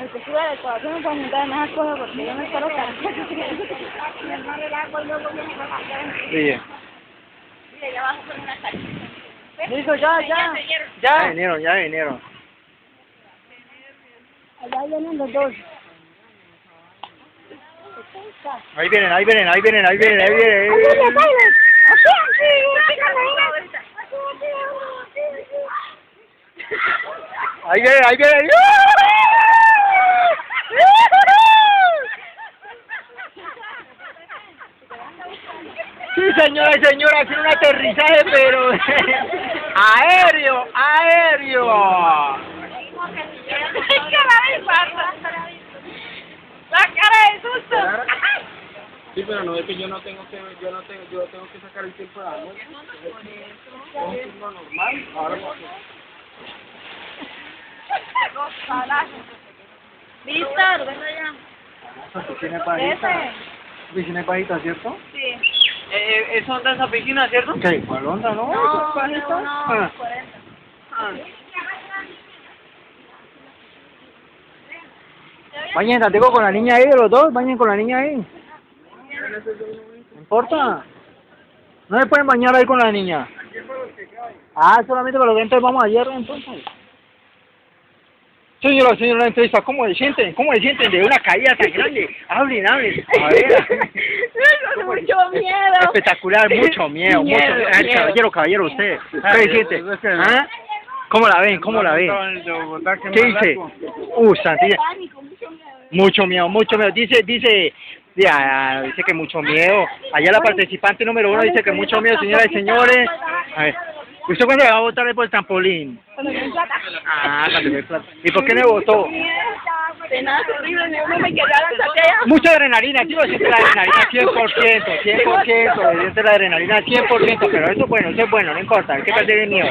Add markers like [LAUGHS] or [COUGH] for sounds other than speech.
El que sube del corazón no puede montar en esas cosas porque yo me espero que... Sí. Digo, ya, ya. Ya vinieron, ya vinieron. Allá vienen los dos. Ahí vienen, ahí vienen, ahí vienen, ahí vienen, ahí vienen. Ahí ¡Ayúdame, vienen. Ahí vienen, ahí vienen. Sí, señora y señora, tiene un aterrizaje, pero [LAUGHS] aéreo, aéreo. ¡La cara de susto! Sí, pero no es que yo no tengo que, yo no tengo, yo tengo que sacar el tiempo de amor. Es un normal, ahora. Víctor, ven allá. Oficina. Ese. Oficina es bajita, ¿cierto? Sí. Eh, ¿Eso anda en esa piscina, cierto? ¿Qué? ¿Cuál onda, no? No, ¿Es bajita? no, Ah. 40. Bañen, tengo con la niña ahí, los dos, bañen con la niña ahí. No importa. No se pueden bañar ahí con la niña. Ah, solamente para los que entonces vamos ayer, entonces. Señora, señora, entrevista, ¿cómo se sienten? ¿Cómo se sienten de una caída tan grande? Hablen, hablen. A ver. [LAUGHS] Eso mucho miedo. Espectacular, mucho miedo, mucho Miedo, caballero, caballero, usted. ¿Qué se siente? ¿Ah? ¿Cómo la ven? ¿Cómo la ven? ¿Qué dice? Uh, Santilla. Mucho miedo. Mucho miedo, mucho miedo. Dice, dice, ya, dice que mucho miedo. Allá la participante número uno dice que mucho miedo, señoras y señores. A ver, ¿usted cuándo le va a votar por el trampolín? Cuando me plata. Ah, cuando me plata. ¿Y por qué le votó? De nada, horrible, ni me quería lanzar allá. Mucha adrenalina, tío, siente la adrenalina 100%, 100%, siente la adrenalina 100%, pero eso es bueno, eso es bueno, no importa, hay que perder el miedo.